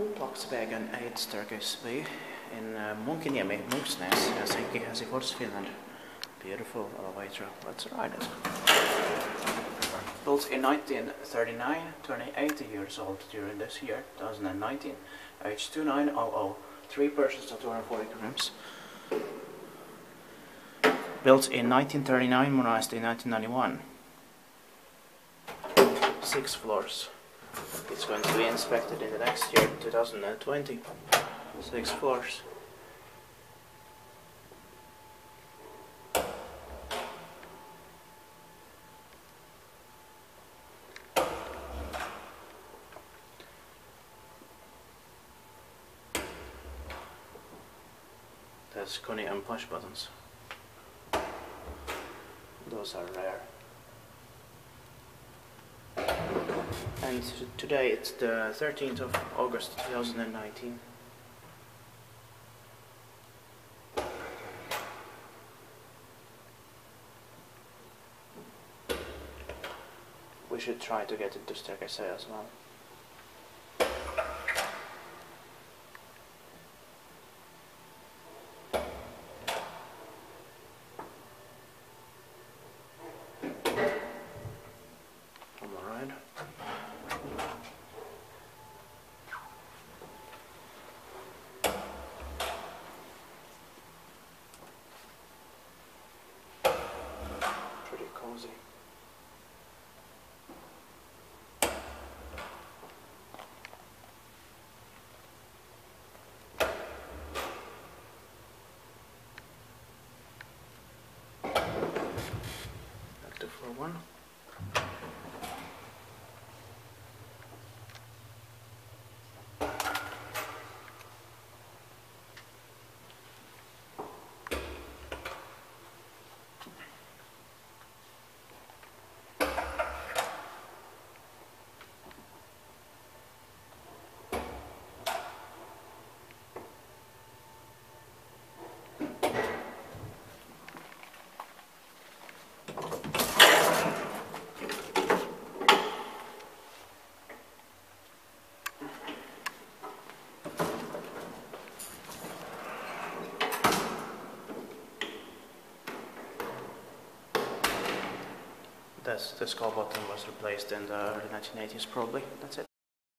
Hoplaxvägen 8 Staircase B in uh, Munkkiniemi, Munksnäs, Helsinki, Helsingfors, Finland. Beautiful elevator. Let's ride it. Built in 1939, turning 80 years old during this year, 2019. Age 29000, 3 persons to 240 grams. Built in 1939, modernized in 1991. Six floors. It's going to be inspected in the next year, 2020. Six floors. There's KONE and push buttons. Those are rare. And today it's the 13th of August 2019. We should try to get into staircase A as well. Ride. Pretty cozy. One. That's, the skull button was replaced in the early 1980s probably. That's it.